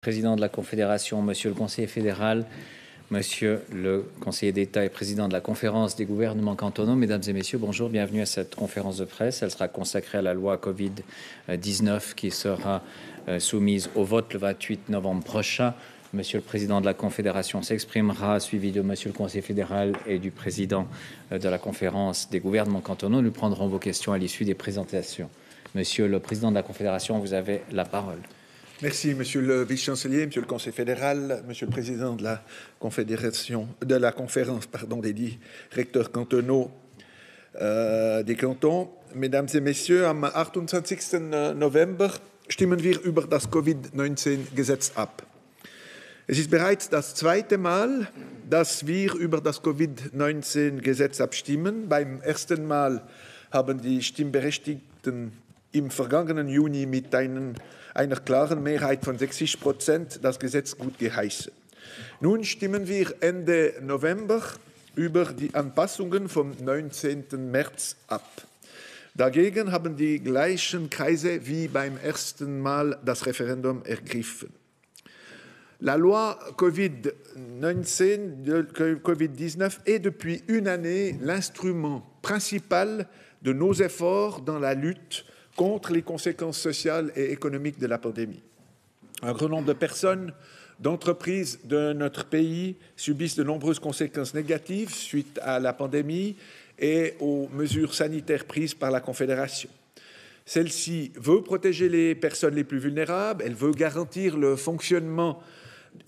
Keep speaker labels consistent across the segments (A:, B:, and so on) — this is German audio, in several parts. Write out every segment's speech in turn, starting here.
A: président de la Confédération, Monsieur le conseiller fédéral, Monsieur le conseiller d'État et président de la conférence des gouvernements cantonaux, Mesdames et Messieurs, bonjour, bienvenue à cette conférence de presse. Elle sera consacrée à la loi Covid-19 qui sera euh, soumise au vote le 28 novembre prochain. Monsieur le président de la Confédération s'exprimera, suivi de Monsieur le conseiller fédéral et du président euh, de la conférence des gouvernements cantonaux. Nous prendrons vos questions à l'issue des présentations. Monsieur le président de la Confédération, vous avez la parole.
B: Merci, Monsieur le vice-chancelier, Monsieur le Conseil fédéral, Monsieur le président de la confédération, de la conférence, pardon, des dix recteurs cantonaux äh, des Kantons. Mesdames et Messieurs, am 28. November stimmen wir über das Covid-19-Gesetz ab. Es ist bereits das zweite Mal, dass wir über das Covid-19-Gesetz abstimmen. Beim ersten Mal haben die Stimmberechtigten im vergangenen Juni mit einem einer klaren Mehrheit von 60 Prozent das Gesetz gut geheißen. Nun stimmen wir Ende November über die Anpassungen vom 19. März ab. Dagegen haben die gleichen Kreise wie beim ersten Mal das Referendum ergriffen. La loi Covid-19 COVID est depuis une année l'instrument principal de nos efforts dans la lutte contre les conséquences sociales et économiques de la pandémie. Un grand nombre de personnes, d'entreprises de notre pays subissent de nombreuses conséquences négatives suite à la pandémie et aux mesures sanitaires prises par la Confédération. Celle-ci veut protéger les personnes les plus vulnérables, elle veut garantir le fonctionnement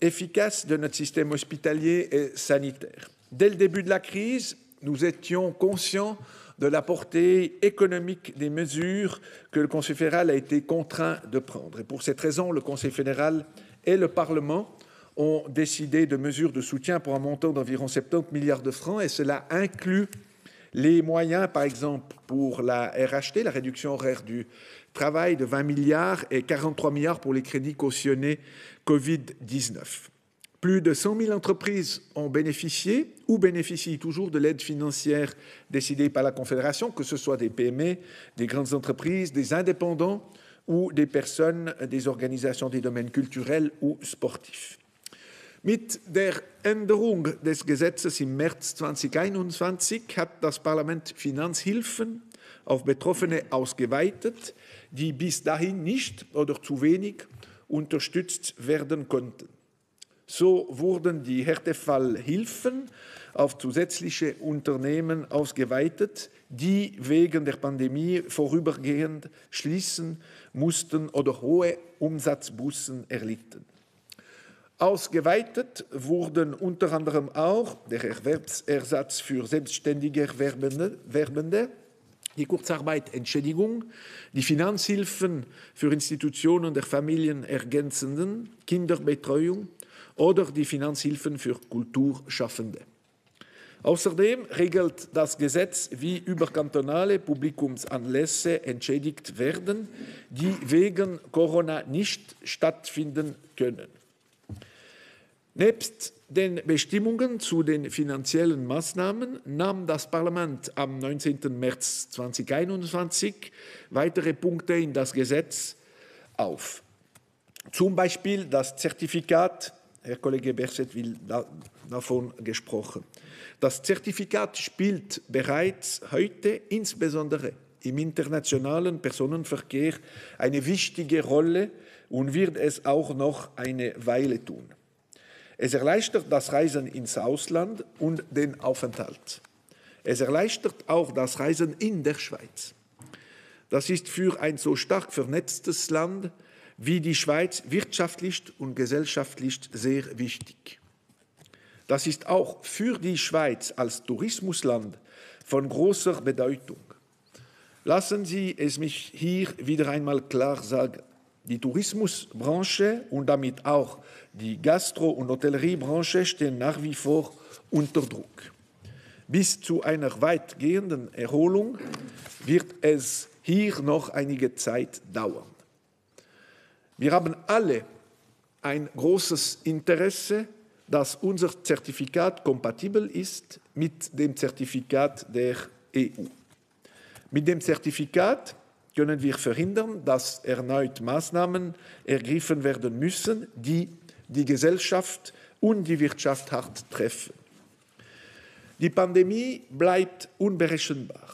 B: efficace de notre système hospitalier et sanitaire. Dès le début de la crise, nous étions conscients de la portée économique des mesures que le Conseil fédéral a été contraint de prendre. Et pour cette raison, le Conseil fédéral et le Parlement ont décidé de mesures de soutien pour un montant d'environ 70 milliards de francs, et cela inclut les moyens, par exemple, pour la RHT, la réduction horaire du travail de 20 milliards et 43 milliards pour les crédits cautionnés Covid-19. Plus de 100 000 entreprises ont bénéficié ou bénéficient toujours de l'aide financière décidée par la Confédération, que ce soit des PME, des grandes entreprises, des indépendants ou des personnes des organisations des domaines culturels ou sportifs. Mit der Änderung des Gesetzes im März 2021 hat das Parlament Finanzhilfen auf Betroffene ausgeweitet, die bis dahin nicht oder zu wenig unterstützt werden konnten. So wurden die Härtefallhilfen auf zusätzliche Unternehmen ausgeweitet, die wegen der Pandemie vorübergehend schließen mussten oder hohe Umsatzbußen erlitten. Ausgeweitet wurden unter anderem auch der Erwerbsersatz für selbstständige Werbende, die Kurzarbeitentschädigung, die Finanzhilfen für Institutionen der familienergänzenden Kinderbetreuung, oder die Finanzhilfen für Kulturschaffende. Außerdem regelt das Gesetz, wie überkantonale Publikumsanlässe entschädigt werden, die wegen Corona nicht stattfinden können. Nebst den Bestimmungen zu den finanziellen Maßnahmen nahm das Parlament am 19. März 2021 weitere Punkte in das Gesetz auf. Zum Beispiel das Zertifikat Herr Kollege Berset will davon gesprochen. Das Zertifikat spielt bereits heute insbesondere im internationalen Personenverkehr eine wichtige Rolle und wird es auch noch eine Weile tun. Es erleichtert das Reisen ins Ausland und den Aufenthalt. Es erleichtert auch das Reisen in der Schweiz. Das ist für ein so stark vernetztes Land wie die Schweiz wirtschaftlich und gesellschaftlich sehr wichtig. Das ist auch für die Schweiz als Tourismusland von großer Bedeutung. Lassen Sie es mich hier wieder einmal klar sagen. Die Tourismusbranche und damit auch die Gastro- und Hotelleriebranche stehen nach wie vor unter Druck. Bis zu einer weitgehenden Erholung wird es hier noch einige Zeit dauern. Wir haben alle ein großes Interesse, dass unser Zertifikat kompatibel ist mit dem Zertifikat der EU. Mit dem Zertifikat können wir verhindern, dass erneut Maßnahmen ergriffen werden müssen, die die Gesellschaft und die Wirtschaft hart treffen. Die Pandemie bleibt unberechenbar.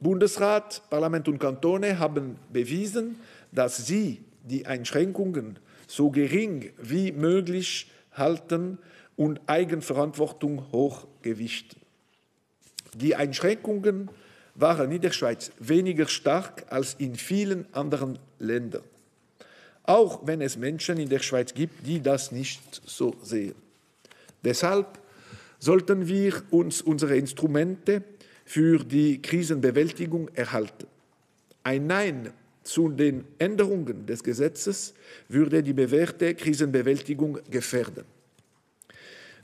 B: Bundesrat, Parlament und Kantone haben bewiesen, dass sie die Einschränkungen so gering wie möglich halten und Eigenverantwortung hochgewichten. Die Einschränkungen waren in der Schweiz weniger stark als in vielen anderen Ländern, auch wenn es Menschen in der Schweiz gibt, die das nicht so sehen. Deshalb sollten wir uns unsere Instrumente für die Krisenbewältigung erhalten. Ein Nein zu den Änderungen des Gesetzes würde die bewährte Krisenbewältigung gefährden.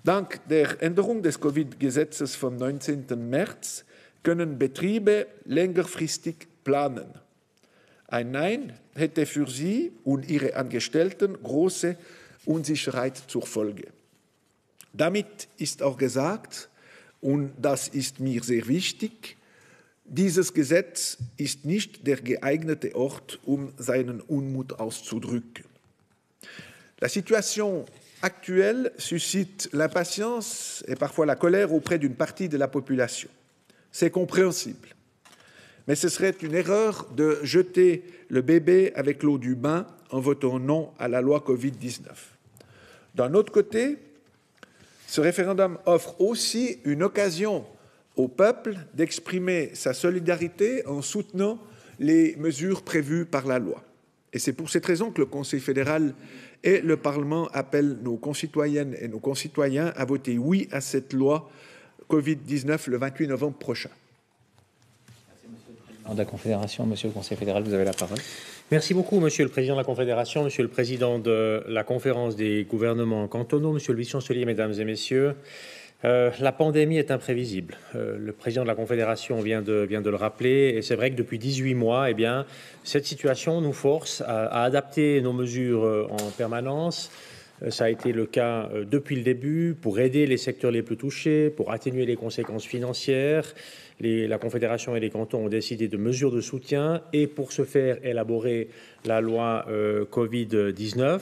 B: Dank der Änderung des Covid-Gesetzes vom 19. März können Betriebe längerfristig planen. Ein Nein hätte für sie und ihre Angestellten große Unsicherheit zur Folge. Damit ist auch gesagt, und das ist mir sehr wichtig, dieses Gesetz ist nicht der geeignete Ort, um seinen Unmut auszudrücken. La situation actuelle suscite l'impatience et parfois la colère auprès d'une partie de la population. C'est compréhensible. Mais ce serait une erreur de jeter le bébé avec l'eau du bain en votant non à la loi Covid-19. D'un autre côté, ce référendum offre aussi une occasion au peuple d'exprimer sa solidarité en soutenant les mesures prévues par la loi. Et c'est pour cette raison que le Conseil fédéral et le Parlement appellent nos concitoyennes et nos concitoyens à voter oui à cette loi Covid-19 le 28 novembre prochain.
A: de la Confédération, Monsieur le Conseil fédéral, vous avez la parole.
C: Merci beaucoup, Monsieur le Président de la Confédération, Monsieur le Président de la Conférence des gouvernements cantonaux, Monsieur le Vice-chancelier, Mesdames et Messieurs. Euh, la pandémie est imprévisible. Euh, le président de la Confédération vient de, le rappeler, et c'est vrai que depuis 18 mois, eh bien, cette situation nous force à, adapter nos mesures euh, en permanence. Ça a été le cas depuis le début pour aider les secteurs les plus touchés, pour atténuer les conséquences financières. la Confédération et les cantons ont décidé de mesures de soutien et pour ce faire élaborer la loi Covid-19.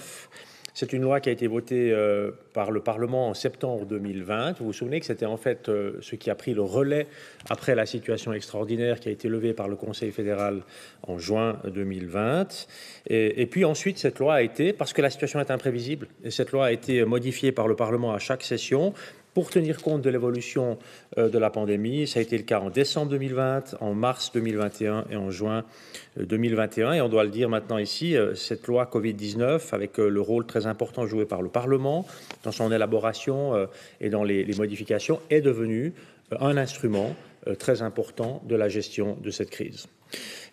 C: C'est une loi qui a été votée euh, par le Parlement en septembre 2020. Vous vous souvenez que c'était en fait euh, ce qui a pris le relais après la situation extraordinaire qui a été levée par le Conseil fédéral en juin 2020. Et, et puis ensuite, cette loi a été, parce que la situation est imprévisible, et cette loi a été modifiée par le Parlement à chaque session, pour tenir compte de l'évolution euh, de la pandémie. Ça a été le cas en décembre 2020, en mars 2021 et en juin 2021. Euh, et on doit le dire maintenant ici, euh, cette loi Covid-19, avec le rôle très important joué par le Parlement dans son élaboration et dans les, les modifications, est devenue un instrument très important de la gestion de cette crise.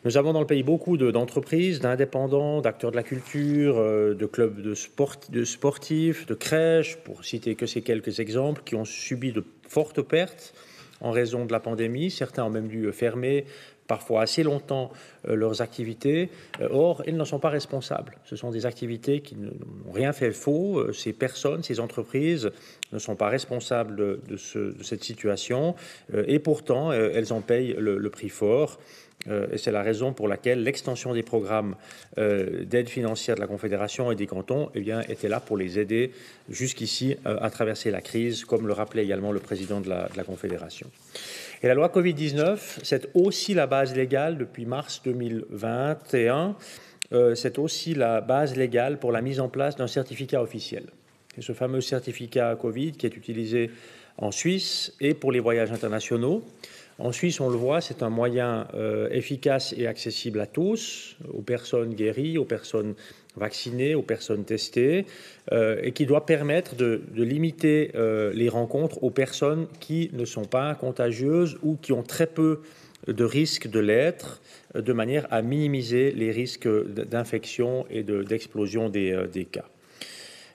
C: Nous avons dans le pays beaucoup d'entreprises, d'indépendants, d'acteurs de la culture, euh, de clubs de, sport, de sportifs, de crèches, pour citer que ces quelques exemples, qui ont subi de fortes pertes en raison de la pandémie. Certains ont même dû fermer parfois assez longtemps euh, leurs activités. Euh, or, ils n'en sont pas responsables. Ce sont des activités qui n'ont rien fait faux. Ces personnes, ces entreprises ne sont pas responsables de, cette situation. et pourtant, elles en payent le prix fort. Euh, et c'est la raison pour laquelle l'extension des programmes euh, d'aide financière de la Confédération et des cantons eh était là pour les aider jusqu'ici euh, à traverser la crise, comme le rappelait également le président de la, Confédération. Et la loi Covid-19, c'est aussi la base légale depuis mars 2021, c'est aussi la base légale pour la mise en place d'un certificat officiel. Ce fameux certificat Covid qui est utilisé en Suisse et pour les voyages internationaux. En Suisse, on le voit, c'est un moyen euh, efficace et accessible à tous, aux personnes guéries, aux personnes vaccinées, aux personnes testées, euh, et qui doit permettre de, limiter euh, les rencontres aux personnes qui ne sont pas contagieuses ou qui ont très peu de risques de l'être, de manière à minimiser les risques d'infection et d'explosion des cas.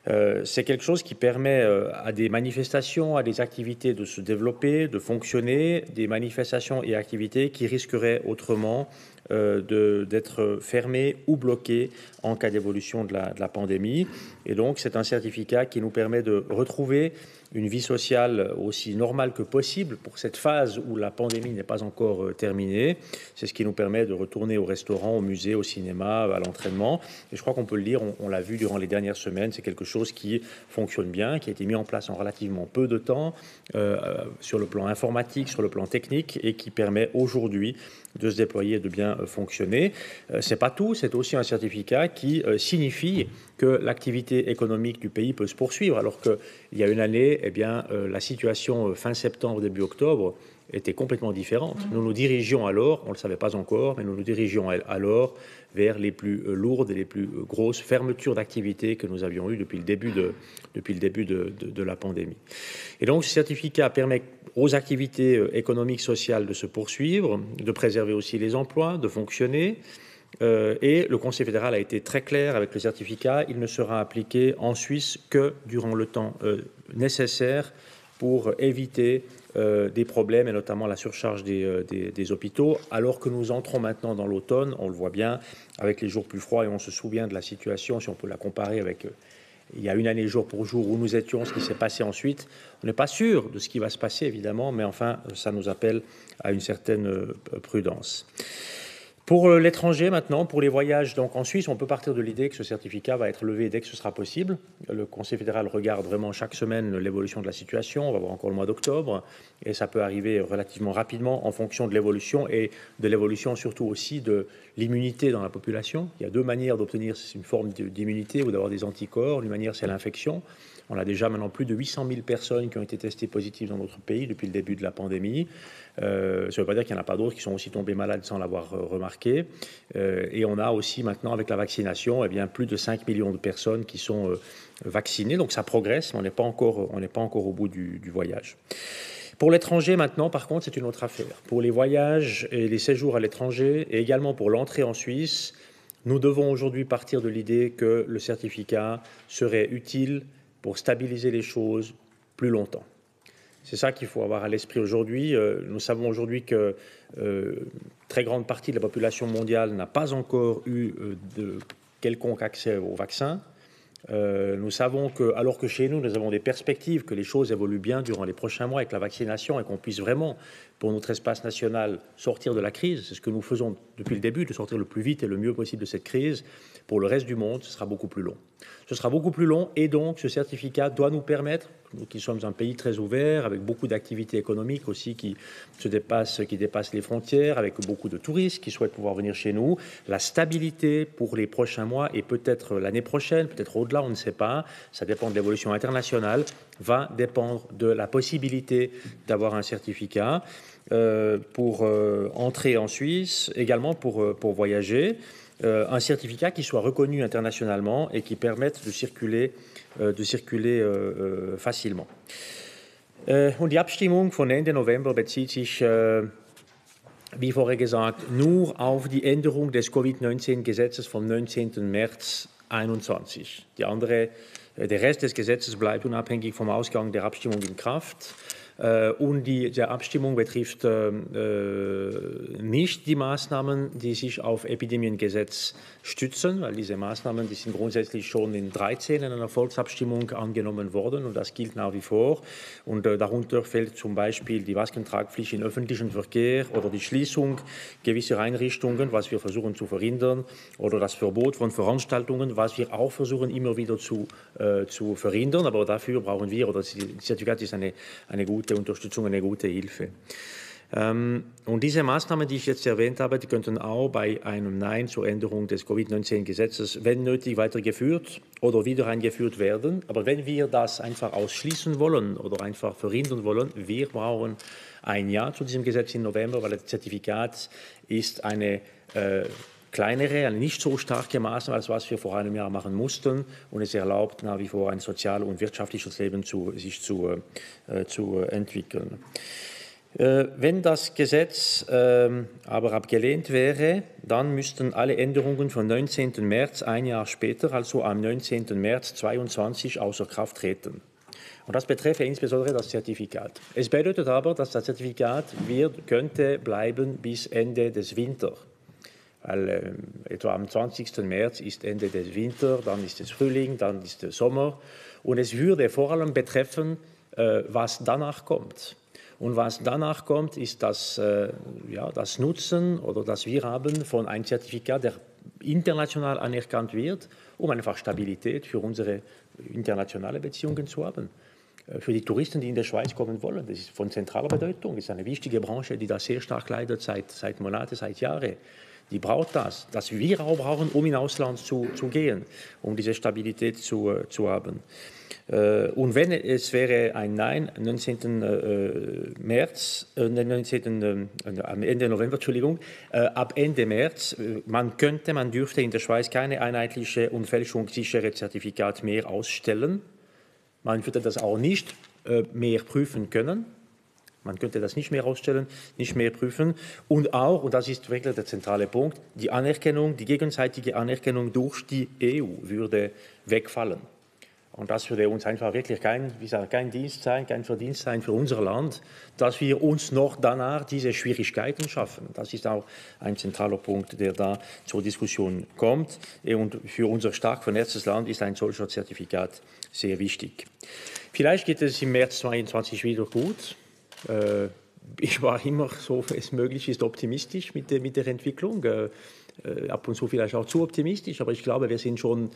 C: Euh, c'est quelque chose qui permet euh, à des manifestations, à des activités de se développer, de fonctionner, des manifestations et activités qui risqueraient autrement d'être fermés ou bloqués en cas d'évolution de la pandémie. Et donc, c'est un certificat qui nous permet de retrouver une vie sociale aussi normale que possible pour cette phase où la pandémie n'est pas encore euh, terminée. C'est ce qui nous permet de retourner au restaurant, au musée, au cinéma, à l'entraînement. Et je crois qu'on peut le dire, on, l'a vu durant les dernières semaines, c'est quelque chose qui fonctionne bien, qui a été mis en place en relativement peu de temps euh, euh, sur le plan informatique, sur le plan technique, et qui permet aujourd'hui de se déployer de bien fonctionner. c'est pas tout, c'est aussi un certificat qui signifie que l'activité économique du pays peut se poursuivre, alors qu'il y a une année, eh bien, euh, la situation euh, fin septembre, début octobre était complètement différente. Nous nous dirigions alors, on ne le savait pas encore, mais nous nous dirigions alors vers les plus euh, lourdes et les plus grosses fermetures d'activité que nous avions eues depuis le début, de, depuis le début de, de, la pandémie. Et donc ce certificat permet aux activités économiques, sociales de se poursuivre, de préserver aussi les emplois, de fonctionner, euh, et le Conseil fédéral a été très clair avec le certificat. Il ne sera appliqué en Suisse que durant le temps euh, nécessaire pour éviter euh, des problèmes et notamment la surcharge des, des, hôpitaux. Alors que nous entrons maintenant dans l'automne, on le voit bien avec les jours plus froids et on se souvient de la situation, si on peut la comparer avec il y a une année jour pour jour où nous étions, ce qui s'est passé ensuite. On n'est pas sûr de ce qui va se passer évidemment, mais enfin ça nous appelle à une certaine prudence. Pour l'étranger maintenant, pour les voyages donc en Suisse, on peut partir de l'idée que ce certificat va être levé dès que ce sera possible. Le Conseil fédéral regarde vraiment chaque semaine l'évolution de la situation. On va voir encore le mois d'octobre et ça peut arriver relativement rapidement en fonction de l'évolution et de l'évolution surtout aussi de l'immunité dans la population. Il y a deux manières d'obtenir une forme d'immunité ou d'avoir des anticorps. Une manière, c'est l'infection. On a déjà maintenant plus de 800 000 personnes qui ont été testées positives dans notre pays depuis le début de la pandémie. Euh, ça ne veut pas dire qu'il n'y en a pas d'autres qui sont aussi tombés malades sans l'avoir euh, remarqué. Euh, et on a aussi maintenant, avec la vaccination, eh bien, plus de 5 millions de personnes qui sont vaccinées. Donc ça progresse, mais on n'est pas, encore, pas encore au bout du voyage. Pour l'étranger, maintenant, par contre, c'est une autre affaire. Pour les voyages et les séjours à l'étranger, et également pour l'entrée en Suisse, nous devons aujourd'hui partir de l'idée que le certificat serait utile pour stabiliser les choses plus longtemps. C'est ça qu'il faut avoir à l'esprit aujourd'hui. Euh, nous savons aujourd'hui que euh, très grande partie de la population mondiale n'a pas encore eu euh, de quelconque accès au vaccin. nous savons que, alors que chez nous, nous avons des perspectives que les choses évoluent bien durant les prochains mois avec la vaccination et qu'on puisse vraiment, pour notre espace national, sortir de la crise, c'est ce que nous faisons depuis le début, de sortir le plus vite et le mieux possible de cette crise, pour le reste du monde, ce sera beaucoup plus long. Ce sera beaucoup plus long et donc ce certificat doit nous permettre, nous qui sommes un pays très ouvert, avec beaucoup d'activités économiques aussi qui se dépassent, qui dépassent les frontières, avec beaucoup de touristes qui souhaitent pouvoir venir chez nous, la stabilité pour les prochains mois et peut-être l'année prochaine, peut-être au-delà, on ne sait pas, ça dépend de l'évolution internationale, va dépendre de la possibilité d'avoir un certificat. Euh, pour euh, entrer en Suisse, également pour, euh, pour voyager. Euh, un certificat qui soit reconnu internationalement et qui permette de circuler, euh, de circuler euh, facilement. und die Abstimmung von Ende November bezieht sich, wie vorher gesagt, nur auf die Änderung des Covid-19-Gesetzes vom 19. März 2021. Die andere, der Rest des Gesetzes bleibt unabhängig vom Ausgang der Abstimmung in Kraft. Äh, und die, die Abstimmung betrifft äh, äh, nicht die Maßnahmen, die sich auf Epidemiengesetz stützen, weil diese Maßnahmen, die sind grundsätzlich schon in 13 in einer Volksabstimmung angenommen worden und das gilt nach wie vor. Und darunter fällt zum Beispiel die Maskentragpflicht im öffentlichen Verkehr oder die Schließung gewisser Einrichtungen, was wir versuchen zu verhindern, oder das Verbot von Veranstaltungen, was wir auch versuchen immer wieder zu, äh, zu verhindern. Aber dafür brauchen wir, oder das Zertifikat ist eine, eine gute gute Unterstützung, eine gute Hilfe. Ähm, und diese Maßnahmen, die ich jetzt erwähnt habe, die könnten auch bei einem Nein zur Änderung des Covid-19-Gesetzes, wenn nötig, weitergeführt oder wieder eingeführt werden. Aber wenn wir das einfach ausschließen wollen oder einfach verhindern wollen, wir brauchen ein Ja zu diesem Gesetz im November, weil das Zertifikat ist eine äh, kleinere, eine nicht so starke Maßnahme, als was wir vor einem Jahr machen mussten. Und es erlaubt nach wie vor ein sozial- und wirtschaftliches Leben zu, sich zu, äh, zu entwickeln. Äh, wenn das Gesetz äh, aber abgelehnt wäre, dann müssten alle Änderungen vom 19. März ein Jahr später, also am 19. März 2022, außer Kraft treten. Und das betreffe insbesondere das Zertifikat. Es bedeutet aber, dass das Zertifikat wird, könnte bleiben bis Ende des Winters. Weil äh, etwa am 20. März ist Ende des Winters, dann ist es Frühling, dann ist es Sommer. Und es würde vor allem betreffen, äh, was danach kommt. Und was danach kommt, ist das, äh, ja, das Nutzen oder das Wir haben von einem Zertifikat, der international anerkannt wird, um einfach Stabilität für unsere internationale Beziehungen zu haben. Äh, für die Touristen, die in der Schweiz kommen wollen. Das ist von zentraler Bedeutung. Das ist eine wichtige Branche, die da sehr stark leidet seit, seit Monaten, seit Jahren die braucht das, dass wir auch brauchen, um in Ausland zu, zu gehen, um diese Stabilität zu, äh, zu haben. Äh, und wenn es wäre ein Nein am 19. Äh, März, äh, 19. am Ende November, Entschuldigung, ab Ende März, man könnte, man dürfte in der Schweiz keine einheitliche und fälschungssichere Zertifikat mehr ausstellen. Man würde das auch nicht mehr prüfen können. Man könnte das nicht mehr ausstellen, nicht mehr prüfen. Und auch, und das ist wirklich der zentrale Punkt, die Anerkennung, die gegenseitige Anerkennung durch die EU würde wegfallen. Und das würde uns einfach wirklich kein, wie gesagt, kein Dienst sein, kein Verdienst sein für unser Land, dass wir uns noch danach diese Schwierigkeiten schaffen. Das ist auch ein zentraler Punkt, der da zur Diskussion kommt. Und für unser stark vernetztes Land ist ein solcher Zertifikat sehr wichtig. Vielleicht geht es im März 2022 wieder gut. Äh, ich war immer, so es möglich ist, optimistisch mit der, mit der Entwicklung. Äh, äh, ab und zu vielleicht auch zu optimistisch, aber ich glaube, wir sind schon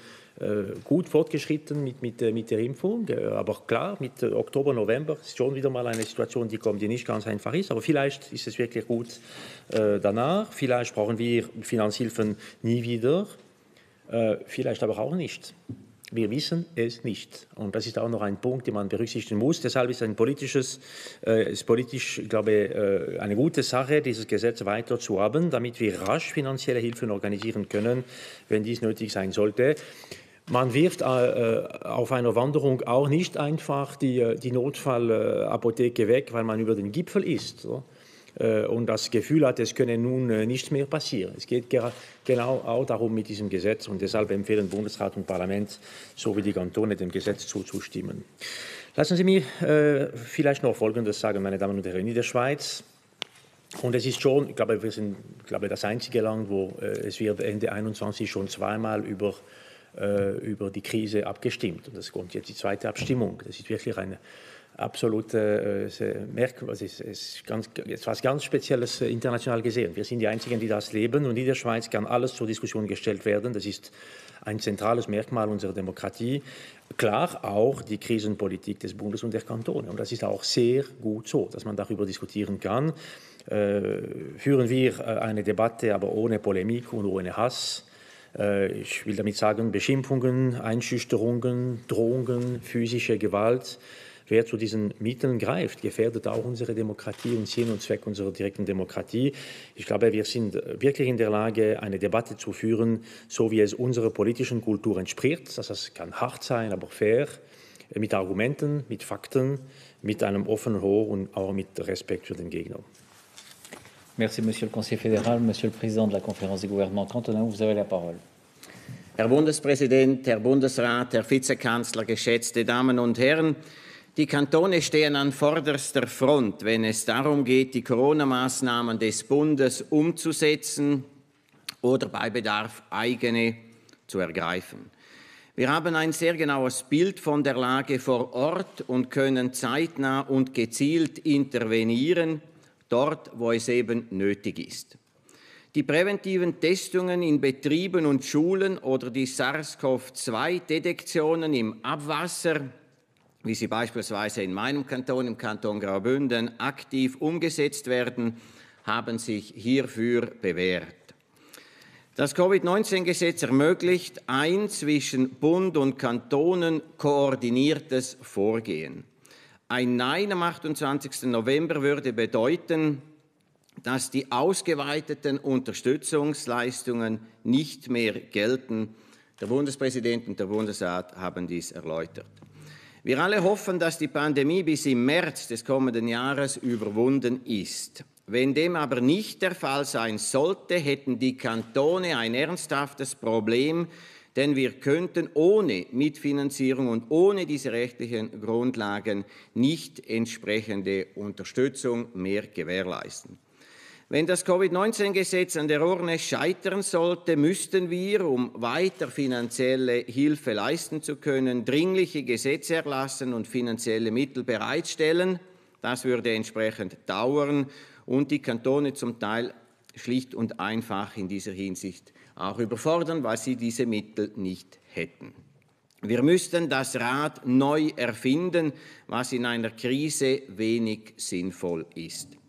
C: gut fortgeschritten mit, mit, mit der Impfung. aber klar, mit Oktober, November ist schon wieder mal eine Situation, die kommt, die nicht ganz einfach ist. Aber vielleicht ist es wirklich gut danach. Vielleicht brauchen wir Finanzhilfen nie wieder. vielleicht aber auch nicht. Wir wissen es nicht. Und das ist auch noch ein Punkt, den man berücksichtigen muss. Deshalb ist ein politisches, äh, ist politisch, glaube ich, äh, eine gute Sache, dieses Gesetz weiter zu haben, damit wir rasch finanzielle Hilfen organisieren können, wenn dies nötig sein sollte. Man wirft äh, auf einer Wanderung auch nicht einfach die, äh, die Notfallapotheke weg, weil man über den Gipfel ist. So. Äh, und das Gefühl hat, es könne nun äh, nichts mehr passieren. Es geht genau auch darum mit diesem Gesetz und deshalb empfehlen Bundesrat und Parlament sowie die Kantone dem Gesetz zuzustimmen. Lassen Sie mich äh, vielleicht noch Folgendes sagen, meine Damen und Herren. In der Schweiz und es ist schon, ich glaube, wir sind glaube das einzige Land, wo äh, es wird Ende 2021 schon zweimal über, äh, über die Krise abgestimmt. Und das kommt jetzt die zweite Abstimmung. Das ist wirklich eine absolute äh, Merkmal, es ist, ist ganz, etwas ganz Spezielles äh, international gesehen. Wir sind die Einzigen, die das leben und in der Schweiz kann alles zur Diskussion gestellt werden. Das ist ein zentrales Merkmal unserer Demokratie. Klar auch die Krisenpolitik des Bundes und der Kantone. Und das ist auch sehr gut so, dass man darüber diskutieren kann. Äh, führen wir äh, eine Debatte, aber ohne Polemik und ohne Hass. Äh, ich will damit sagen, Beschimpfungen, Einschüchterungen, Drohungen, physische Gewalt wer zu diesen Mitteln greift, gefährdet auch unsere Demokratie und Sinn und Zweck unserer direkten Demokratie. Ich glaube, wir sind wirklich in der Lage, eine Debatte zu führen, so wie es unserer politischen Kultur entspricht. Das kann hart sein, aber fair, mit Argumenten, mit Fakten, mit einem offenen Ohr und auch mit Respekt für den Gegner.
A: Merci, Monsieur le Conseiller fédéral. Monsieur le Président de la Conférence des gouvernements cantonaux, vous avez la parole.
D: Herr Bundespräsident, Herr Bundesrat, Herr Vizekanzler, geschätzte Damen und Herren, die Kantone stehen an vorderster Front, wenn es darum geht, die Corona-Maßnahmen des Bundes umzusetzen oder bei Bedarf eigene zu ergreifen. Wir haben ein sehr genaues Bild von der Lage vor Ort und können zeitnah und gezielt intervenieren, dort, wo es eben nötig ist. Die präventiven Testungen in Betrieben und Schulen oder die SARS-CoV-2-Detektionen im Abwasser wie sie beispielsweise in meinem Kanton, im Kanton Graubünden, aktiv umgesetzt werden, haben sich hierfür bewährt. Das Covid-19-Gesetz ermöglicht ein zwischen Bund und Kantonen koordiniertes Vorgehen. Ein Nein am 28. November würde bedeuten, dass die ausgeweiteten Unterstützungsleistungen nicht mehr gelten. Der Bundespräsident und der Bundesrat haben dies erläutert. Wir alle hoffen, dass die Pandemie bis im März des kommenden Jahres überwunden ist. Wenn dem aber nicht der Fall sein sollte, hätten die Kantone ein ernsthaftes Problem, denn wir könnten ohne Mitfinanzierung und ohne diese rechtlichen Grundlagen nicht entsprechende Unterstützung mehr gewährleisten. Wenn das Covid-19-Gesetz an der Urne scheitern sollte, müssten wir, um weiter finanzielle Hilfe leisten zu können, dringliche Gesetze erlassen und finanzielle Mittel bereitstellen. Das würde entsprechend dauern und die Kantone zum Teil schlicht und einfach in dieser Hinsicht auch überfordern, weil sie diese Mittel nicht hätten. Wir müssten das Rad neu erfinden, was in einer Krise wenig sinnvoll ist.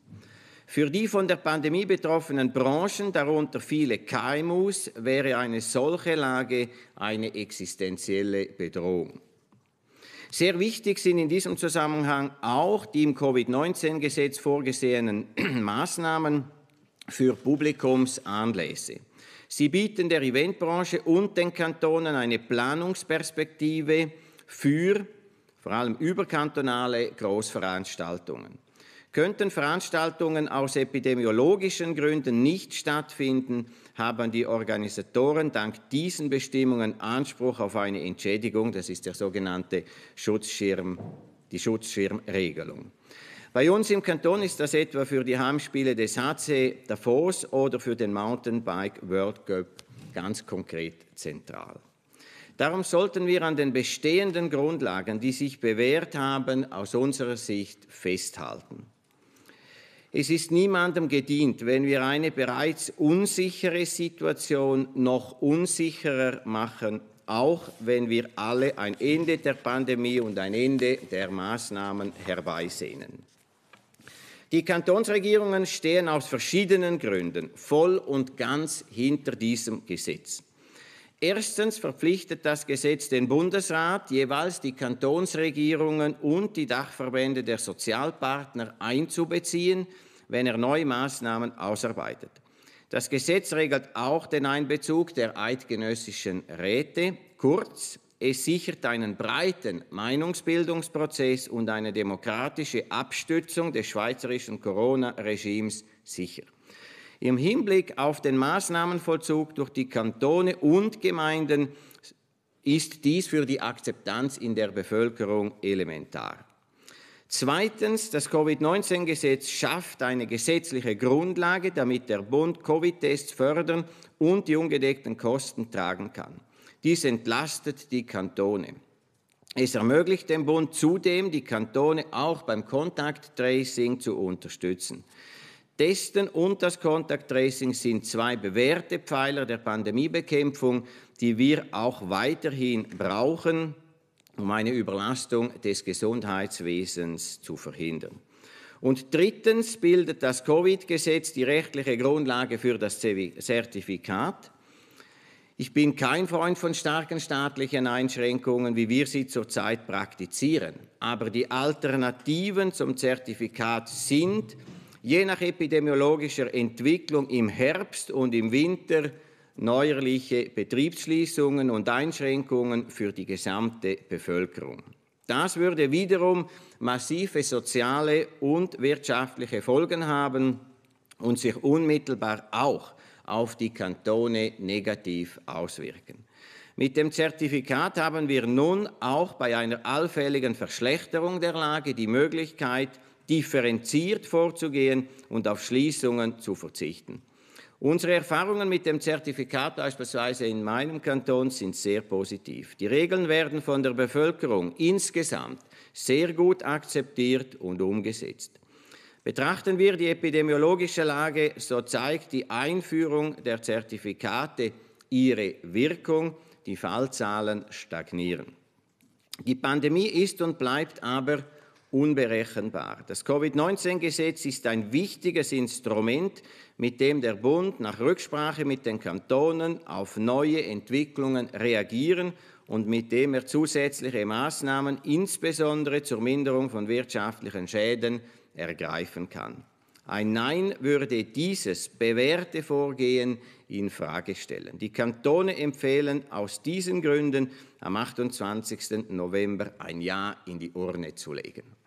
D: Für die von der Pandemie betroffenen Branchen, darunter viele KMUs, wäre eine solche Lage eine existenzielle Bedrohung. Sehr wichtig sind in diesem Zusammenhang auch die im Covid-19-Gesetz vorgesehenen Maßnahmen für Publikumsanlässe. Sie bieten der Eventbranche und den Kantonen eine Planungsperspektive für vor allem überkantonale Großveranstaltungen. Könnten Veranstaltungen aus epidemiologischen Gründen nicht stattfinden, haben die Organisatoren dank diesen Bestimmungen Anspruch auf eine Entschädigung. Das ist der sogenannte Schutzschirm, die Schutzschirmregelung. Bei uns im Kanton ist das etwa für die Heimspiele des HC Davos oder für den Mountainbike World Cup ganz konkret zentral. Darum sollten wir an den bestehenden Grundlagen, die sich bewährt haben, aus unserer Sicht festhalten. Es ist niemandem gedient, wenn wir eine bereits unsichere Situation noch unsicherer machen, auch wenn wir alle ein Ende der Pandemie und ein Ende der Maßnahmen herbeisehnen. Die Kantonsregierungen stehen aus verschiedenen Gründen voll und ganz hinter diesem Gesetz. Erstens verpflichtet das Gesetz den Bundesrat, jeweils die Kantonsregierungen und die Dachverbände der Sozialpartner einzubeziehen, wenn er neue Maßnahmen ausarbeitet. Das Gesetz regelt auch den Einbezug der eidgenössischen Räte. Kurz, es sichert einen breiten Meinungsbildungsprozess und eine demokratische Abstützung des schweizerischen Corona-Regimes sicher. Im Hinblick auf den Maßnahmenvollzug durch die Kantone und Gemeinden ist dies für die Akzeptanz in der Bevölkerung elementar. Zweitens, das Covid-19-Gesetz schafft eine gesetzliche Grundlage, damit der Bund Covid-Tests fördern und die ungedeckten Kosten tragen kann. Dies entlastet die Kantone. Es ermöglicht dem Bund zudem, die Kantone auch beim Contact Tracing zu unterstützen. Testen und das Contact Tracing sind zwei bewährte Pfeiler der Pandemiebekämpfung, die wir auch weiterhin brauchen um eine Überlastung des Gesundheitswesens zu verhindern. Und drittens bildet das Covid-Gesetz die rechtliche Grundlage für das Zertifikat. Ich bin kein Freund von starken staatlichen Einschränkungen, wie wir sie zurzeit praktizieren. Aber die Alternativen zum Zertifikat sind, je nach epidemiologischer Entwicklung im Herbst und im Winter neuerliche Betriebsschließungen und Einschränkungen für die gesamte Bevölkerung. Das würde wiederum massive soziale und wirtschaftliche Folgen haben und sich unmittelbar auch auf die Kantone negativ auswirken. Mit dem Zertifikat haben wir nun auch bei einer allfälligen Verschlechterung der Lage die Möglichkeit, differenziert vorzugehen und auf Schließungen zu verzichten. Unsere Erfahrungen mit dem Zertifikat beispielsweise in meinem Kanton sind sehr positiv. Die Regeln werden von der Bevölkerung insgesamt sehr gut akzeptiert und umgesetzt. Betrachten wir die epidemiologische Lage, so zeigt die Einführung der Zertifikate ihre Wirkung. Die Fallzahlen stagnieren. Die Pandemie ist und bleibt aber unberechenbar. Das Covid-19-Gesetz ist ein wichtiges Instrument, mit dem der Bund nach Rücksprache mit den Kantonen auf neue Entwicklungen reagieren und mit dem er zusätzliche Maßnahmen, insbesondere zur Minderung von wirtschaftlichen Schäden, ergreifen kann. Ein Nein würde dieses bewährte Vorgehen in Frage stellen. Die Kantone empfehlen aus diesen Gründen am 28. November ein Ja in die Urne zu legen.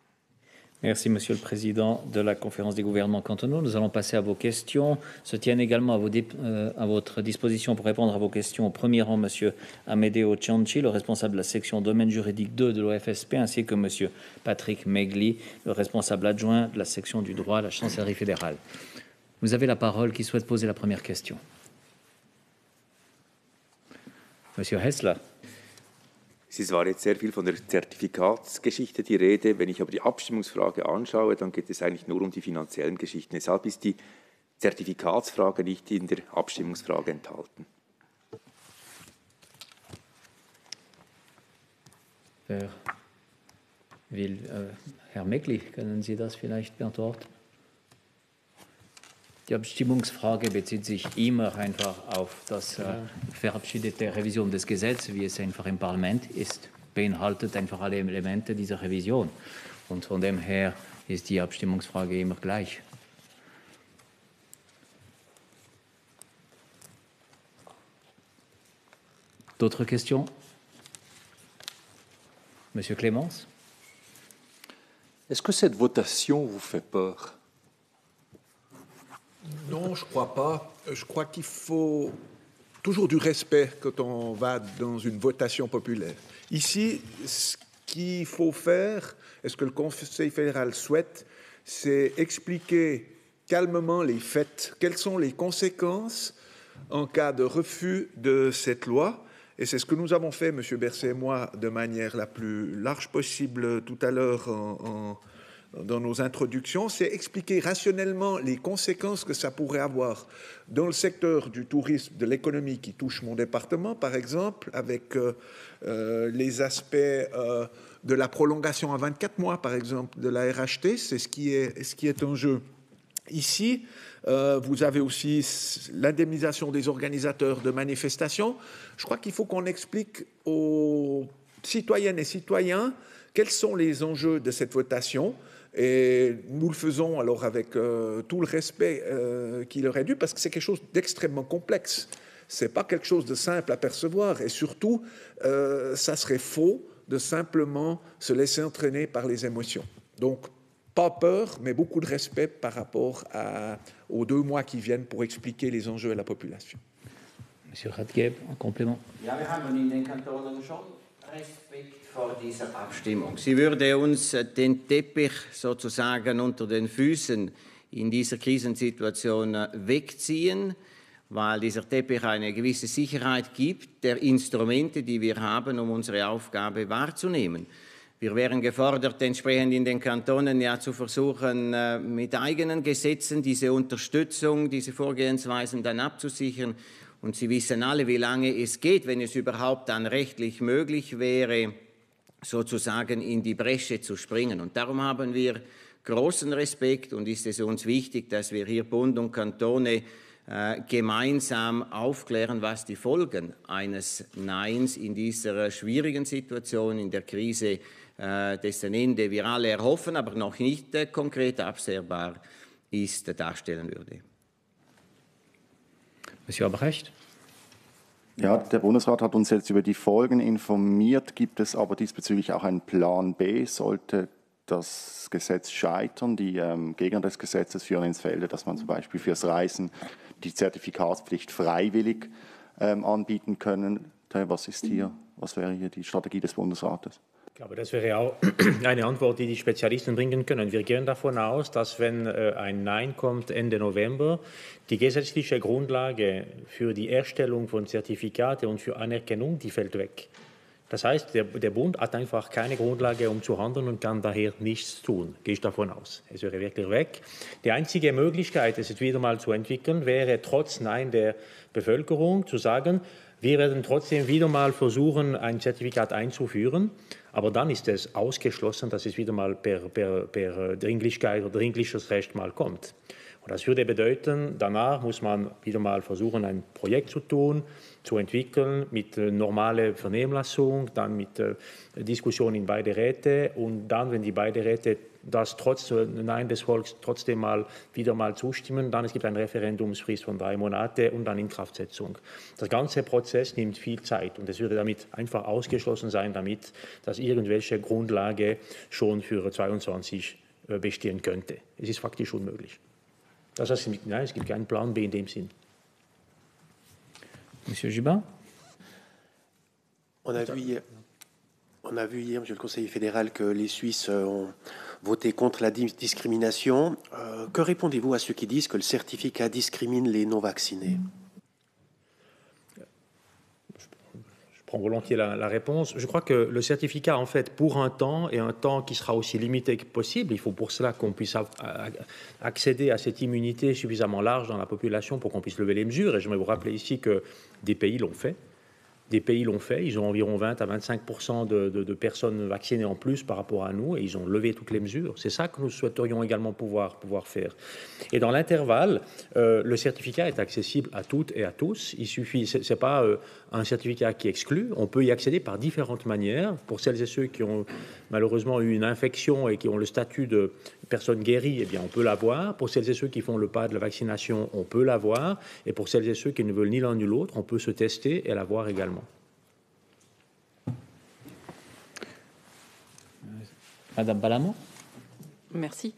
A: Merci, Monsieur le Président de la Conférence des gouvernements cantonaux. Nous allons passer à vos questions. Se tiennent également euh, à, votre disposition pour répondre à vos questions. Au premier rang, Monsieur Amedeo Cianci, le responsable de la section domaine juridique 2 de l'OFSP, ainsi que Monsieur Patrick Megli, le responsable adjoint de la section du droit à la chancellerie fédérale. Vous avez la parole. Qui souhaite poser la première question? Monsieur Hessler.
E: Es war jetzt sehr viel von der Zertifikatsgeschichte die Rede. Wenn ich aber die Abstimmungsfrage anschaue, dann geht es eigentlich nur um die finanziellen Geschichten. Deshalb ist die Zertifikatsfrage nicht in der Abstimmungsfrage enthalten.
A: Wer will, äh, Herr Meckli, können Sie das vielleicht beantworten? Die Abstimmungsfrage bezieht sich immer einfach auf das äh, verabschiedete Revision des Gesetzes, wie es einfach im Parlament ist, beinhaltet einfach alle Elemente dieser Revision. Und von dem her ist die Abstimmungsfrage immer gleich. D'autres questions Monsieur Clémence
F: Est-ce que cette votation vous fait peur
B: Non, je crois pas. Je crois qu'il faut toujours du respect quand on va dans une votation populaire. Ici, ce qu'il faut faire, et ce que le Conseil fédéral souhaite, c'est expliquer calmement les faits, quelles sont les conséquences en cas de refus de cette loi? Et c'est ce que nous avons fait, M. Berset et moi, de manière la plus large possible tout à l'heure en dans nos introductions, c'est expliquer rationnellement les conséquences que ça pourrait avoir dans le secteur du tourisme, de l'économie qui touche mon département, par exemple, avec euh, euh, les aspects euh, de la prolongation à 24 mois, par exemple, de la RHT, c'est ce, qui est, en jeu. Ici, vous avez aussi l'indemnisation des organisateurs de manifestations. Je crois qu'il faut qu'on explique aux citoyennes et citoyens quels sont les enjeux de cette votation, et nous le faisons alors avec euh, tout le respect euh, qu'il aurait dû, parce que c'est quelque chose d'extrêmement complexe. Ce n'est pas quelque chose de simple à percevoir. Et surtout, euh, ça serait faux de simplement se laisser entraîner par les émotions. Donc, pas peur, mais beaucoup de respect par rapport à, aux deux mois qui viennent pour expliquer les enjeux à la population.
A: Monsieur Radgeb, en complément.
D: Ja, wir haben in den Kantonen schon Respekt vor dieser Abstimmung. Sie würde uns den Teppich sozusagen unter den Füßen in dieser Krisensituation wegziehen, weil dieser Teppich eine gewisse Sicherheit gibt der Instrumente, die wir haben, um unsere Aufgabe wahrzunehmen. Wir wären gefordert, entsprechend in den Kantonen ja zu versuchen, mit eigenen Gesetzen diese Unterstützung, diese Vorgehensweisen dann abzusichern. Und Sie wissen alle, wie lange es geht, wenn es überhaupt dann rechtlich möglich wäre, sozusagen in die Bresche zu springen. Und darum haben wir großen Respekt und ist es uns wichtig, dass wir hier Bund und Kantone äh, gemeinsam aufklären, was die Folgen eines Neins in dieser schwierigen Situation, in der Krise, äh, dessen Ende wir alle erhoffen, aber noch nicht äh, konkret absehbar ist, darstellen würde.
A: Monsieur Abrecht.
G: Ja, der Bundesrat hat uns jetzt über die Folgen informiert. Gibt es aber diesbezüglich auch einen Plan B? Sollte das Gesetz scheitern? Die ähm, Gegner des Gesetzes führen ins Felde, dass man zum Beispiel fürs Reisen die Zertifikatspflicht freiwillig ähm, anbieten können. Was ist hier, was wäre hier die Strategie des Bundesrates?
C: Ich glaube, das wäre auch eine Antwort, die die Spezialisten bringen können. Wir gehen davon aus, dass wenn äh, ein Nein kommt Ende November, die gesetzliche Grundlage für die Erstellung von Zertifikate und für Anerkennung, die fällt weg. Das heißt, der, der, Bund hat einfach keine Grundlage, um zu handeln und kann daher nichts tun. Gehe ich davon aus. Es wäre wirklich weg. Die einzige Möglichkeit, es wieder mal zu entwickeln, wäre trotz Nein der Bevölkerung zu sagen, wir werden trotzdem wieder mal versuchen, ein Zertifikat einzuführen. Aber dann ist es ausgeschlossen, dass es wieder mal per, per, per Dringlichkeit oder dringliches Recht mal kommt. Und das würde bedeuten, danach muss man wieder mal versuchen, ein Projekt zu tun, zu entwickeln mit äh, normaler Vernehmlassung, dann mit äh, Diskussion in beide Räte und dann, wenn die beiden Räte das trotz äh, Nein des Volks trotzdem mal wieder mal zustimmen, dann es gibt eine Referendumsfrist von drei Monaten und dann Inkraftsetzung. Das ganze Prozess nimmt viel Zeit und es würde damit einfach ausgeschlossen sein, damit dass irgendwelche Grundlage schon für 22 bestehen könnte. Es ist faktisch unmöglich. Das heißt, nein, es gibt keinen Plan B in dem Sinn.
A: Monsieur Jubin
F: On a vu hier.
H: On a vu hier, Monsieur le Conseiller fédéral, que les Suisses ont voté contre la discrimination. Euh, que répondez-vous à ceux qui disent que le certificat discrimine les non-vaccinés?
C: Prends volontiers la, réponse. Je crois que le certificat, en fait, pour un temps, et un temps qui sera aussi limité que possible, il faut pour cela qu'on puisse accéder à cette immunité suffisamment large dans la population pour qu'on puisse lever les mesures. Et je vais vous rappeler ici que des pays l'ont fait. Des pays l'ont fait, ils ont environ 20 à 25% de, personnes vaccinées en plus par rapport à nous et ils ont levé toutes les mesures. C'est ça que nous souhaiterions également pouvoir, pouvoir faire. Et dans l'intervalle, euh, le certificat est accessible à toutes et à tous. Il suffit, c'est, n'est pas euh, un certificat qui exclut, on peut y accéder par différentes manières. Pour celles et ceux qui ont malheureusement eu une infection et qui ont le statut de personne guérie, eh bien, on peut l'avoir. Pour celles et ceux qui font le pas de la vaccination, on peut l'avoir. Et pour celles et ceux qui ne veulent ni l'un ni l'autre, on peut se tester et l'avoir également.
A: Madame Balamo
I: Merci.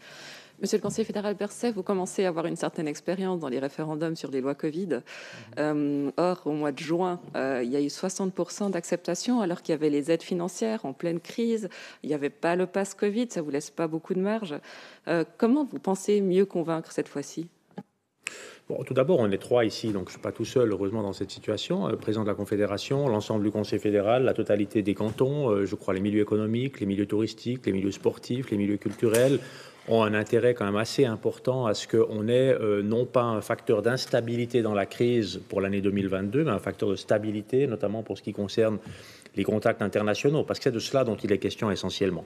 I: Monsieur le conseiller fédéral Berset, vous commencez à avoir une certaine expérience dans les référendums sur les lois Covid. Euh, or, au mois de juin, euh, il y a eu 60% d'acceptation alors qu'il y avait les aides financières en pleine crise. Il n'y avait pas le pass Covid, ça vous laisse pas beaucoup de marge. Euh, comment vous pensez mieux convaincre cette fois-ci?
C: Tout d'abord, on est trois ici, donc je ne suis pas tout seul, heureusement, dans cette situation. Le président de la Confédération, l'ensemble du Conseil fédéral, la totalité des cantons, je crois les milieux économiques, les milieux touristiques, les milieux sportifs, les milieux culturels ont un intérêt quand même assez important à ce qu'on ait euh, non pas un facteur d'instabilité dans la crise pour l'année 2022, mais un facteur de stabilité, notamment pour ce qui concerne les contacts internationaux, parce que c'est de cela dont il est question essentiellement.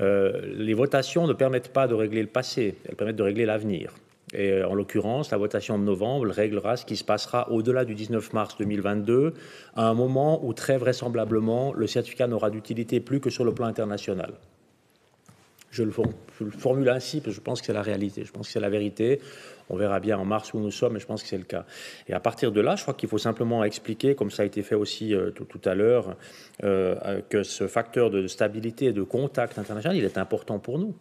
C: Euh, les votations ne permettent pas de régler le passé, elles permettent de régler l'avenir. Et euh, en l'occurrence, la votation de novembre réglera ce qui se passera au-delà du 19 mars 2022, à un moment où très vraisemblablement le certificat n'aura d'utilité plus que sur le plan international. Je le, formule ainsi parce que je pense que c'est la réalité, je pense que c'est la vérité. On verra bien en mars où nous sommes, mais je pense que c'est le cas. Et à partir de là, je crois qu'il faut simplement expliquer, comme ça a été fait aussi euh, tout, à l'heure, euh, que ce facteur de stabilité et de contact international, il est important pour nous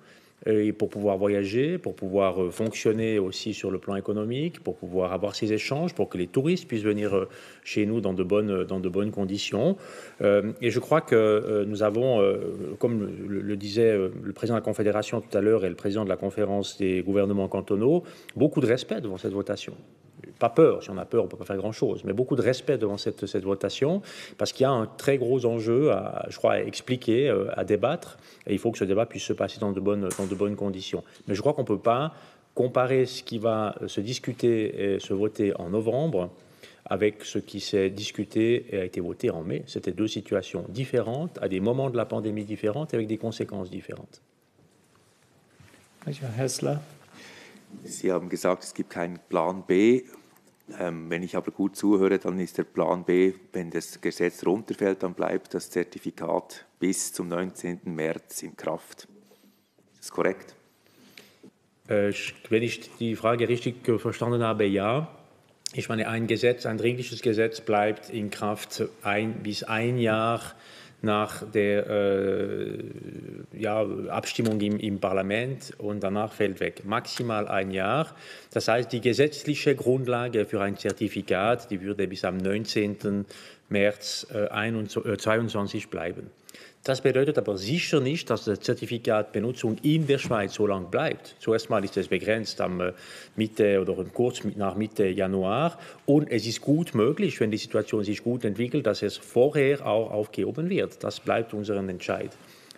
C: pour pouvoir voyager, pour pouvoir euh, fonctionner aussi sur le plan économique, pour pouvoir avoir ces échanges, pour que les touristes puissent venir euh, chez nous dans de bonnes, dans de bonnes conditions. Euh, et je crois que nous avons, comme le disait le président de la Confédération tout à l'heure et le président de la conférence des gouvernements cantonaux, beaucoup de respect devant cette votation pas peur, si on a peur, on ne peut pas faire grand-chose, mais beaucoup de respect devant cette, cette votation, parce qu'il y a un très gros enjeu, à, je crois, à expliquer, euh, à débattre, et il faut que ce débat puisse se passer dans de bonnes, dans de bonnes conditions. Mais je crois qu'on ne peut pas comparer ce qui va se discuter et se voter en novembre avec ce qui s'est discuté et a été voté en mai. C'était deux situations différentes, à des moments de la pandémie différentes, avec des conséquences différentes.
A: Monsieur Hessler.
E: Sie haben gesagt, es gibt keinen Plan B. Ähm, wenn ich aber gut zuhöre, dann ist der Plan B, wenn das Gesetz runterfällt, dann bleibt das Zertifikat bis zum 19. März in Kraft. Ist das korrekt?
C: Äh, wenn ich die Frage richtig verstanden habe, ja. Ich meine, ein Gesetz, ein dringliches Gesetz bleibt in Kraft ein, bis ein Jahr nach der äh, ja, Abstimmung im, im, Parlament und danach fällt weg. Maximal ein Jahr. Das heißt, die gesetzliche Grundlage für ein Zertifikat, die würde bis am 19. März äh, 2022 bleiben. Das bedeutet aber sicher nicht, dass die Zertifikatbenutzung in der Schweiz so lang bleibt. Zuerst mal ist es begrenzt am äh, Mitte oder kurz nach Mitte Januar. Und es ist gut möglich, wenn die Situation sich gut entwickelt, dass es vorher auch aufgehoben wird. Das bleibt unser Entscheid.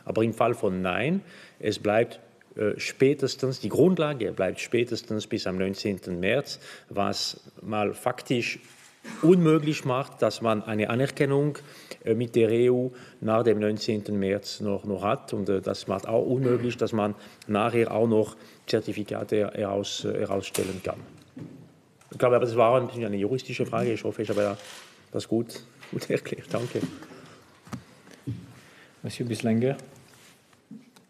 C: Aber im Fall von Nein, es bleibt äh, spätestens, die Grundlage bleibt spätestens bis am 19. März, was mal faktisch unmöglich macht, dass man eine Anerkennung äh, mit der EU nach dem 19. März noch, noch hat. Und äh, das macht auch unmöglich, dass man nachher auch noch Zertifikate heraus, äh, herausstellen kann. Ich glaube, aber das war ein bisschen eine juristische Frage. Ich hoffe, ich habe das gut, gut erklärt. Danke.
A: Monsieur Bislinger.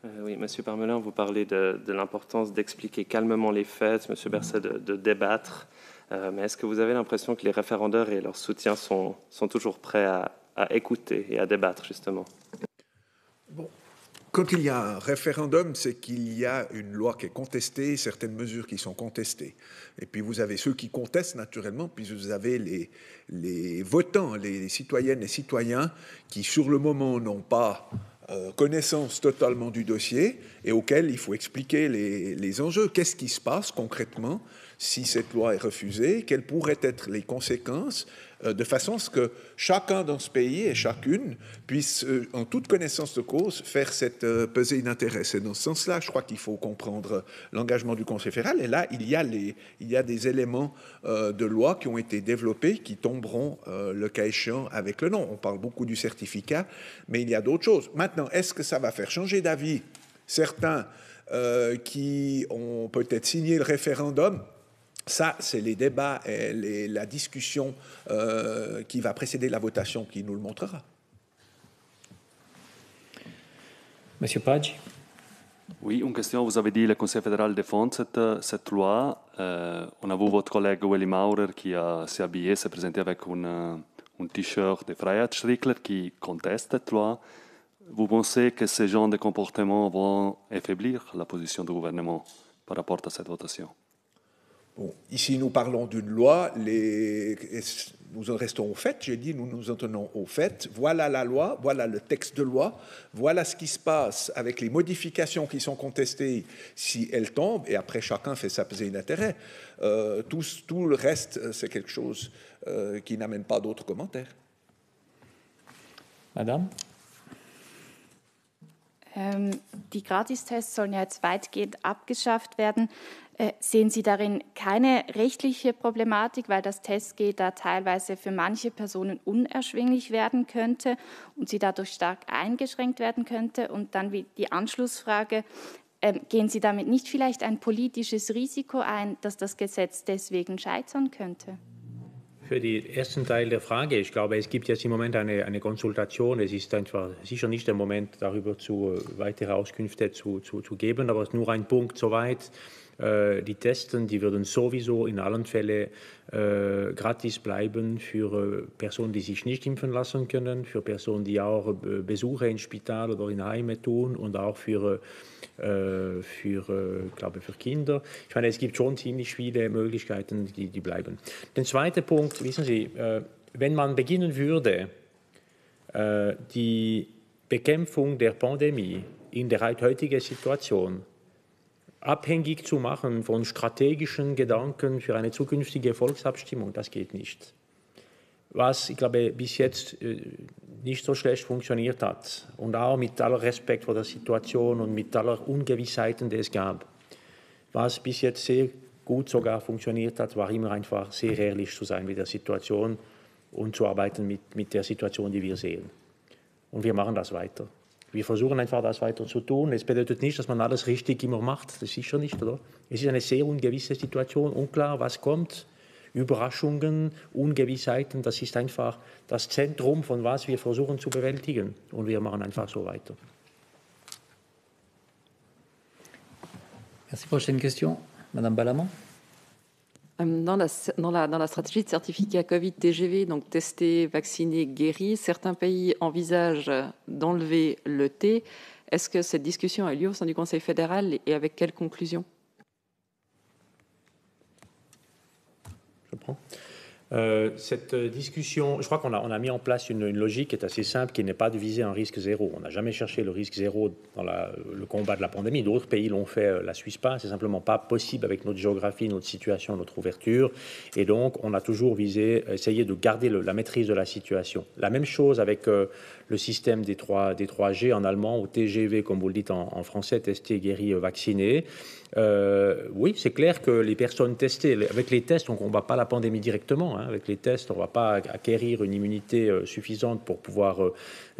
J: Euh, oui, Monsieur Parmelin, vous parlez de, de l'importance d'expliquer calmement les faits, Monsieur Berset de, de débattre. Euh, mais est-ce que vous avez l'impression que les référendaires et leurs soutiens sont, sont toujours prêts à, écouter et à débattre, justement?
B: Bon. quand il y a un référendum, c'est qu'il y a une loi qui est contestée, certaines mesures qui sont contestées. Et puis vous avez ceux qui contestent naturellement, puis vous avez les, les votants, les, citoyennes et citoyens qui, sur le moment, n'ont pas euh, connaissance totalement du dossier et auxquels il faut expliquer les, les enjeux. Qu'est-ce qui se passe concrètement? Si cette loi est refusée Quelles pourraient être les conséquences euh, de façon à ce que chacun dans ce pays et chacune puisse, euh, en toute connaissance de cause, faire cette euh, pesée d'intérêt. C'est dans ce sens-là, je crois qu'il faut comprendre l'engagement du Conseil fédéral. Et là, il y a, des éléments de loi qui ont été développés, qui tomberont, le cas échéant, avec le nom. On parle beaucoup du certificat, mais il y a d'autres choses. Maintenant, est-ce que ça va faire changer d'avis? Certains qui ont peut-être signé le référendum ça, c'est les débats et la discussion euh, qui va précéder la votation qui nous le montrera.
A: Monsieur Page
K: Oui, une question. Vous avez dit que le Conseil fédéral défend cette, cette loi. Euh, on a vu votre collègue Willy Maurer qui s'est habillé, s'est présenté avec un t-shirt de Freiheitsstrickler qui conteste cette loi. Vous pensez que ce genre de comportements vont affaiblir la position du gouvernement par rapport à cette votation?
B: Ici, nous parlons d'une loi, les, nous en restons au fait, j'ai dit, nous nous en tenons au fait. Voilà la loi, voilà le texte de loi, voilà ce qui se passe avec les modifications qui sont contestées si elles tombent, et après chacun fait sa pesée d'intérêt. Euh, tout, tout, le reste, euh, c'est quelque chose euh, qui n'amène pas d'autres commentaires.
A: Madame?
L: Ähm, Die Gratistests sollen ja jetzt weitgehend abgeschafft werden. Äh, sehen Sie darin keine rechtliche Problematik, weil das Testgate da teilweise für manche Personen unerschwinglich werden könnte und sie dadurch stark eingeschränkt werden könnte? Und dann die Anschlussfrage, ähm, gehen Sie damit nicht vielleicht ein politisches Risiko ein, dass das Gesetz deswegen scheitern könnte?
C: Für den ersten Teil der Frage, ich glaube, es gibt jetzt im Moment eine, eine Konsultation. Es ist einfach sicher nicht der Moment, darüber zu, äh, weitere Auskünfte zu, zu, zu geben, aber es ist nur ein Punkt soweit. Äh, die Testen, die würden sowieso in allen Fällen äh, gratis bleiben für äh, Personen, die sich nicht impfen lassen können, für Personen, die auch äh, Besuche in Spital oder in Heime tun und auch für, äh, für, glaube für Kinder. Ich meine, es gibt schon ziemlich viele Möglichkeiten, die, die bleiben. Der zweite Punkt, wissen Sie, wenn man beginnen würde, die Bekämpfung der Pandemie in der heutigen Situation abhängig zu machen von strategischen Gedanken für eine zukünftige Volksabstimmung, das geht nicht. Was, ich glaube, bis jetzt äh, nicht so schlecht funktioniert hat und auch mit aller Respekt vor der Situation und mit aller Ungewissheiten, die es gab, was bis jetzt sehr gut sogar funktioniert hat, war immer einfach sehr ehrlich zu sein mit der Situation und zu arbeiten mit, mit der Situation, die wir sehen. Und wir machen das weiter. Wir versuchen einfach, das weiter zu tun. Es bedeutet nicht, dass man alles richtig immer macht. Das ist sicher nicht, oder? Es ist eine sehr ungewisse Situation, unklar, was kommt. Überraschungen, Ungewissheiten, das ist einfach das Zentrum, von was wir versuchen zu bewältigen. Und wir machen einfach so weiter.
A: Merci. Prochaine question, Madame Balamont.
I: Euh, dans la, dans, la, dans la, stratégie de certificat Covid TGV, donc testé, vacciné, guéri, certains pays envisagent d'enlever le T. Est-ce que cette discussion a lieu au sein du Conseil fédéral et avec quelles conclusions
C: Je prends. Euh, cette discussion, je crois qu'on a, mis en place une, logique qui est assez simple, qui n'est pas de viser un risque zéro. On n'a jamais cherché le risque zéro dans le combat de la pandémie. D'autres pays l'ont fait, euh, la Suisse pas. C'est simplement pas possible avec notre géographie, notre situation, notre ouverture. Et donc, on a toujours visé, essayer de garder la maîtrise de la situation. La même chose avec euh, le système des, 3, des 3G en allemand, ou TGV, comme vous le dites en, français, testé, guéri, vacciné. Oui, c'est clair que les personnes testées, avec les tests, on ne combat pas la pandémie directement. Hein. Avec les tests, on ne va pas acquérir une immunité euh, suffisante pour pouvoir euh,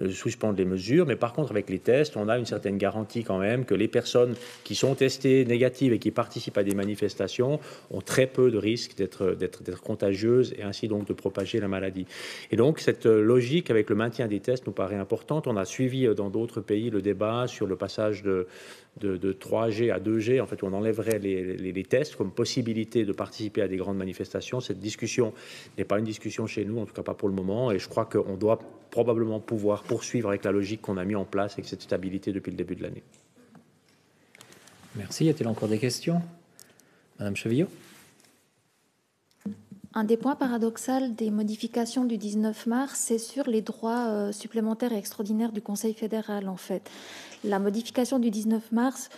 C: suspendre les mesures. Mais par contre, avec les tests, on a une certaine garantie quand même que les personnes qui sont testées négatives et qui participent à des manifestations ont très peu de risques d'être contagieuses et ainsi donc de propager la maladie. Et donc, cette logique avec le maintien des tests nous paraît importante. On a suivi dans d'autres pays le débat sur le passage de, de, de, 3G à 2G, en fait, on enlèverait les, les, tests comme possibilité de participer à des grandes manifestations. Cette discussion n'est pas une discussion chez nous, en tout cas pas pour le moment, et je crois qu'on doit probablement pouvoir poursuivre avec la logique qu'on a mis en place avec cette stabilité depuis le début de l'année.
A: Merci. Y a-t-il encore des questions? Madame Chevillot?
M: Un des points paradoxaux des modifications du 19 mars, c'est sur les droits euh, supplémentaires et extraordinaires du Conseil fédéral, en fait. La modification du 19 mars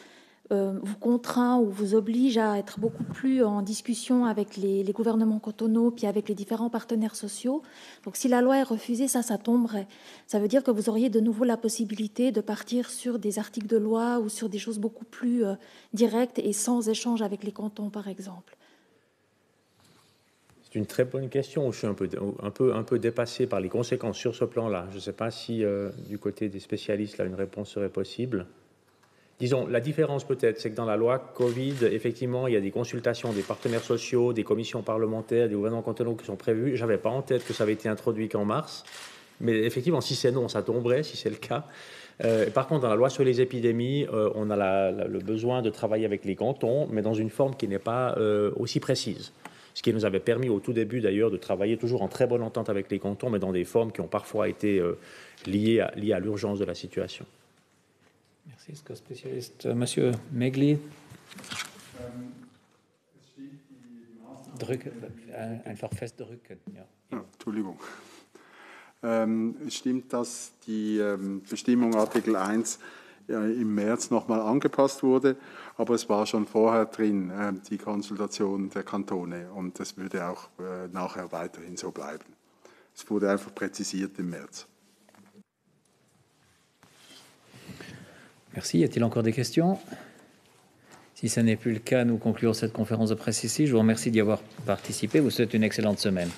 M: euh, vous contraint ou vous oblige à être beaucoup plus en discussion avec les, gouvernements cantonaux, puis avec les différents partenaires sociaux. Donc si la loi est refusée, ça, ça tomberait. Ça veut dire que vous auriez de nouveau la possibilité de partir sur des articles de loi ou sur des choses beaucoup plus euh, directes et sans échange avec les cantons, par exemple.
C: C'est une très bonne question. Je suis un peu, un peu, un peu dépassé par les conséquences sur ce plan-là. Je ne sais pas si euh, du côté des spécialistes, une réponse serait possible. Disons, la différence peut-être, c'est que dans la loi Covid, effectivement, il y a des consultations des partenaires sociaux, des commissions parlementaires, des gouvernements cantonaux qui sont prévus. Je n'avais pas en tête que ça avait été introduit qu'en mars. Mais effectivement, si c'est non, ça tomberait, si c'est le cas. Euh, par contre, dans la loi sur les épidémies, euh, on a le besoin de travailler avec les cantons, mais dans une forme qui n'est pas aussi précise ce qui nous avait permis au tout début d'ailleurs de travailler toujours en très bonne entente avec les cantons, mais dans des formes qui ont parfois été euh, liées à l'urgence de la situation.
A: Spécialiste. Euh, Monsieur Megli. Drücken, einfach festdrücken. Ja.
N: Ja, Entschuldigung. Ähm, stimmt, dass die ähm, Bestimmung Artikel 1 im März nochmal angepasst wurde, aber es war schon vorher drin, äh, die Konsultation der Kantone und das würde auch äh, nachher weiterhin so bleiben. Es wurde einfach präzisiert im März.
A: Merci. Y a-t-il encore des questions? Si ce n'est plus le cas, nous concluons cette conférence de presse ici. Je vous remercie d'y avoir participé. Vous souhaite une excellente semaine.